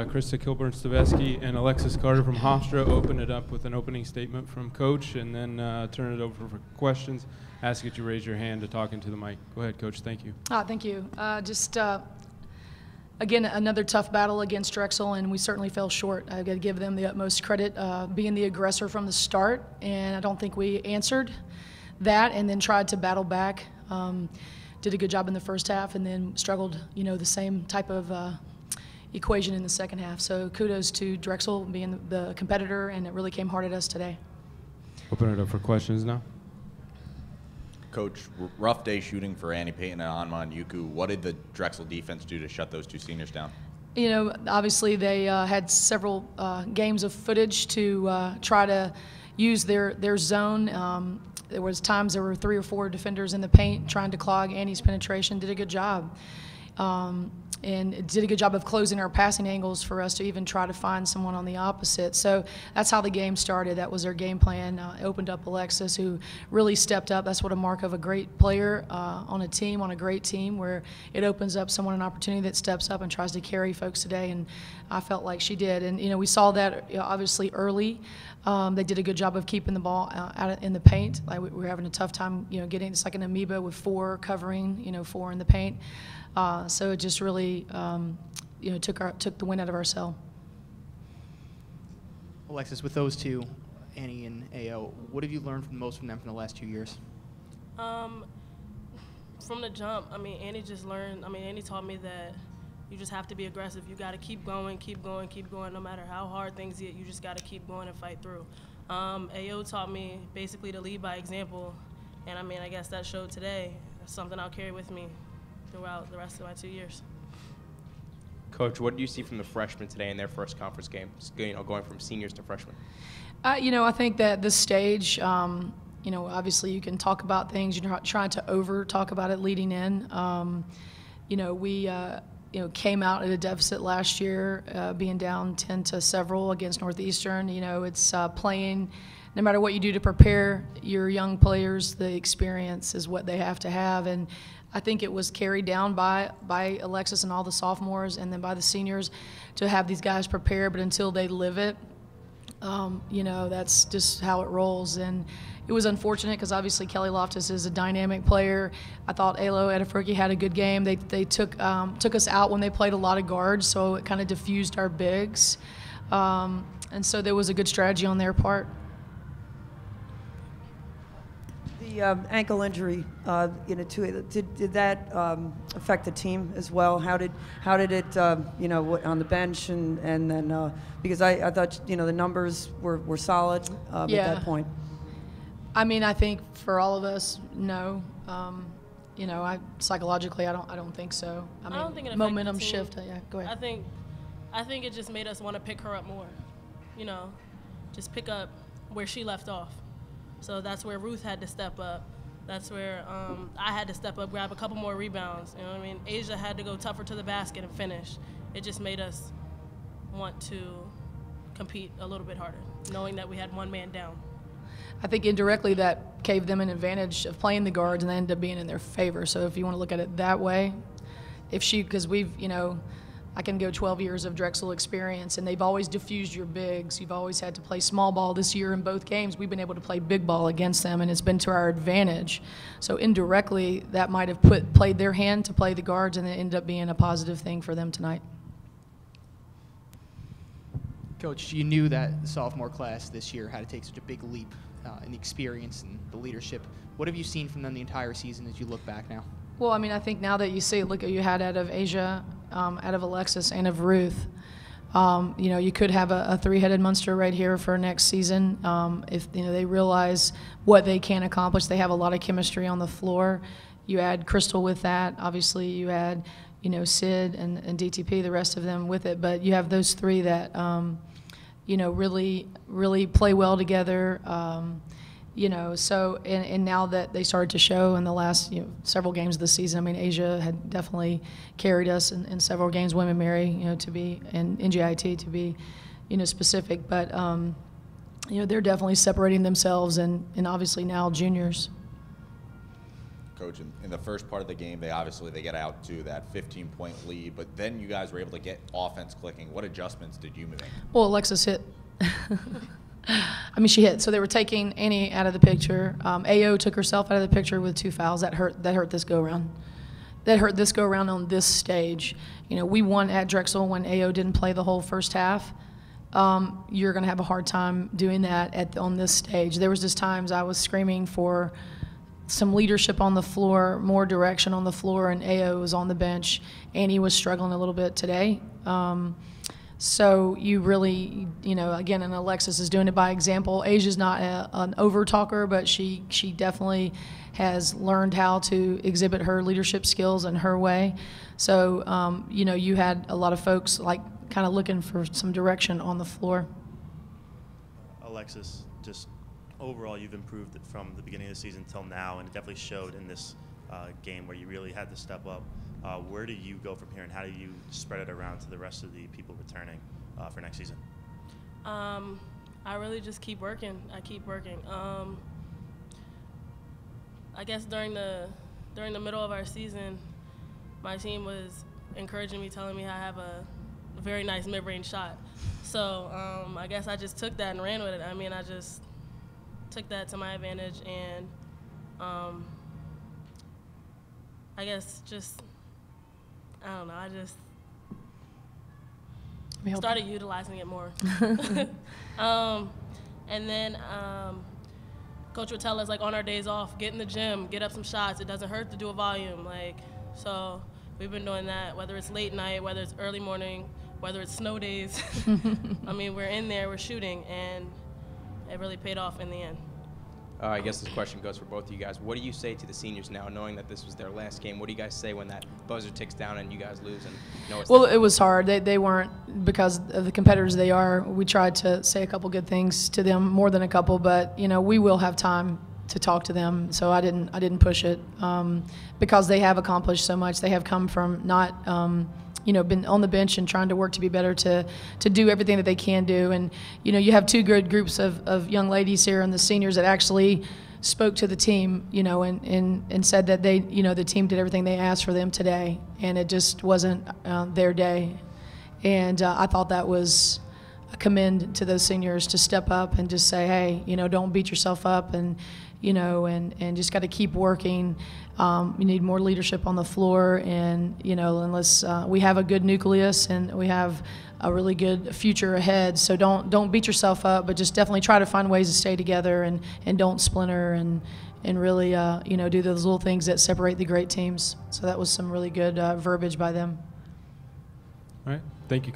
uh, Krista Kilburn-Steveskey and Alexis Carter from Hofstra open it up with an opening statement from Coach, and then uh, turn it over for questions. Ask that you raise your hand to talk into the mic. Go ahead, Coach. Thank you. Ah, thank you. Uh, just uh, again, another tough battle against Drexel, and we certainly fell short. I've got to give them the utmost credit, uh, being the aggressor from the start, and I don't think we answered that, and then tried to battle back. Um, did a good job in the first half, and then struggled, you know, the same type of uh, equation in the second half. So kudos to Drexel being the competitor, and it really came hard at us today. Open it up for questions now. Coach, r- rough day shooting for Annie Payton and Anma Yuku. What did the Drexel defense do to shut those two seniors down? You know, obviously they uh, had several uh, games of footage to uh, try to use their their zone. Um, there was times there were three or four defenders in the paint trying to clog Annie's penetration. Did a good job. Um, and did a good job of closing our passing angles for us to even try to find someone on the opposite. So that's how the game started. That was their game plan. Uh, opened up Alexis, who really stepped up. That's what a mark of a great player uh, on a team, on a great team, where it opens up someone an opportunity that steps up and tries to carry folks today. And I felt like she did. And you know, we saw that obviously early. Um, they did a good job of keeping the ball uh, out in the paint. Like we were having a tough time, you know, getting it's like an amoeba with four covering, you know, four in the paint. Uh, so it just really, um, you know, took our took the wind out of our sail. Alexis, with those two, Annie and AO, what have you learned from most from them from the last two years? Um, from the jump, I mean, Annie just learned. I mean, Annie taught me that you just have to be aggressive. You got to keep going, keep going, keep going. No matter how hard things get, you just got to keep going and fight through. Um, AO taught me basically to lead by example, and I mean, I guess that showed today. That's something I'll carry with me throughout the rest of my two years. Coach, what do you see from the freshmen today in their first conference game? You know, going from seniors to freshmen. Uh, you know, I think that this stage, um, you know, obviously you can talk about things. You're not trying to over talk about it leading in. Um, you know, we. Uh, you know, came out at a deficit last year, uh, being down 10 to several against Northeastern. You know, it's uh, playing, no matter what you do to prepare your young players, the experience is what they have to have. And I think it was carried down by, by Alexis and all the sophomores and then by the seniors to have these guys prepare, but until they live it, um, you know, that's just how it rolls. And it was unfortunate because obviously Kelly Loftus is a dynamic player. I thought Alo Edifurki had a good game. They, they took, um, took us out when they played a lot of guards, so it kind of diffused our bigs. Um, and so there was a good strategy on their part. The um, ankle injury, uh, you know, to, did, did that um, affect the team as well? How did how did it, um, you know, on the bench and and then uh, because I, I thought you know the numbers were, were solid um, Yeah. at that point. I mean, I think for all of us, no. Um, you know, I psychologically, I don't, I don't think so. I I don't think it affected the momentum team. shift. uh, Yeah, go ahead. I think, I think it just made us want to pick her up more. You know, just pick up where she left off. So that's where Ruth had to step up. That's where um, I had to step up, grab a couple more rebounds. You know what I mean? Asia had to go tougher to the basket and finish. It just made us want to compete a little bit harder, knowing that we had one man down. I think indirectly that gave them an advantage of playing the guards, and they ended up being in their favor. So if you want to look at it that way, if she, because we've, you know, I can go 12 years of Drexel experience, and they've always diffused your bigs. You've always had to play small ball. This year in both games, we've been able to play big ball against them, and it's been to our advantage. So indirectly, that might have put played their hand to play the guards, and it ended up being a positive thing for them tonight. Coach, you knew that the sophomore class this year had to take such a big leap uh, in the experience and the leadership. What have you seen from them the entire season as you look back now? Well, I mean, I think now that you see, look at you had out of Asia, um, out of Alexis, and of Ruth. Um, you know, you could have a, a three-headed monster right here for next season um, if you know they realize what they can accomplish. They have a lot of chemistry on the floor. You add Crystal with that. Obviously, you add, you know, Sid and, and DTP, the rest of them with it. But you have those three that, um, you know, really, really play well together. You know, so and, and now that they started to show in the last you know, several games of the season, I mean, Asia had definitely carried us in, in several games. Women Mary, you know, to be and NJIT to be, you know, specific, but um, you know, they're definitely separating themselves and and obviously now juniors. Coach, in, in the first part of the game, they obviously they get out to that 15 point lead, but then you guys were able to get offense clicking. What adjustments did you make? Well, Alexis hit. I mean, she hit. So they were taking Annie out of the picture. Um, Ao took herself out of the picture with two fouls. That hurt. That hurt this go around. That hurt this go around on this stage. You know, we won at Drexel when Ao didn't play the whole first half. Um, you're going to have a hard time doing that at on this stage. There was just times I was screaming for some leadership on the floor, more direction on the floor, and Ao was on the bench. Annie was struggling a little bit today. Um, so you really, you know, again, and Alexis is doing it by example. Asia's not a, an over talker, but she she definitely has learned how to exhibit her leadership skills in her way. So um, you know, you had a lot of folks like kind of looking for some direction on the floor. Alexis, just overall, you've improved from the beginning of the season till now, and it definitely showed in this uh, game where you really had to step up. Uh, where do you go from here, and how do you spread it around to the rest of the people returning uh, for next season? Um, I really just keep working. I keep working. Um, I guess during the during the middle of our season, my team was encouraging me, telling me I have a very nice mid-range shot. So um, I guess I just took that and ran with it. I mean, I just took that to my advantage, and um, I guess just I don't know. I just Let me help started utilizing it more. um, and then um, coach would tell us like on our days off, get in the gym, get up some shots. It doesn't hurt to do a volume. Like so, we've been doing that. Whether it's late night, whether it's early morning, whether it's snow days. I mean, we're in there, we're shooting, and it really paid off in the end. Uh, I guess this question goes for both of you guys. What do you say to the seniors now, knowing that this was their last game? What do you guys say when that buzzer ticks down and you guys lose and know it's Well, it was hard. They, they weren't, because of the competitors they are, we tried to say a couple good things to them, more than a couple, but, you know, we will have time to talk to them, so I didn't, I didn't push it. Um, because they have accomplished so much. They have come from not, um, you know, been on the bench and trying to work to be better to, to do everything that they can do. And, you know, you have two good groups of, of young ladies here and the seniors that actually spoke to the team, you know, and, and, and said that they, you know, the team did everything they asked for them today, and it just wasn't uh, their day. And uh, I thought that was a commend to those seniors to step up and just say, hey, you know, don't beat yourself up, and you know, and and just got to keep working. Um, you need more leadership on the floor, and you know, unless uh, we have a good nucleus and we have a really good future ahead. So don't don't beat yourself up, but just definitely try to find ways to stay together and and don't splinter and and really uh, you know do those little things that separate the great teams. So that was some really good uh, verbiage by them. All right. Thank you.